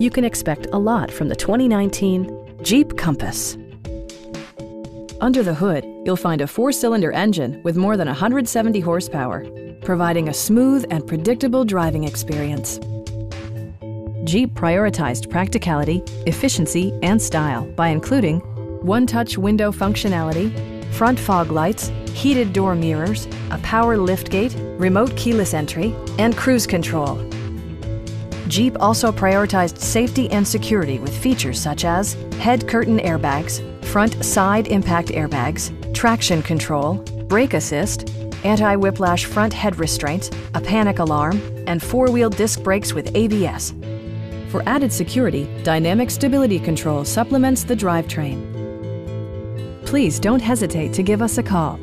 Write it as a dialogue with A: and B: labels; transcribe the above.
A: You can expect a lot from the 2019 Jeep Compass. Under the hood, you'll find a four-cylinder engine with more than 170 horsepower, providing a smooth and predictable driving experience. Jeep prioritized practicality, efficiency, and style by including one-touch window functionality, front fog lights, heated door mirrors, a power liftgate, remote keyless entry, and cruise control. Jeep also prioritized safety and security with features such as head curtain airbags, front side impact airbags, traction control, brake assist, anti-whiplash front head restraints, a panic alarm, and four-wheel disc brakes with ABS. For added security, Dynamic Stability Control supplements the drivetrain. Please don't hesitate to give us a call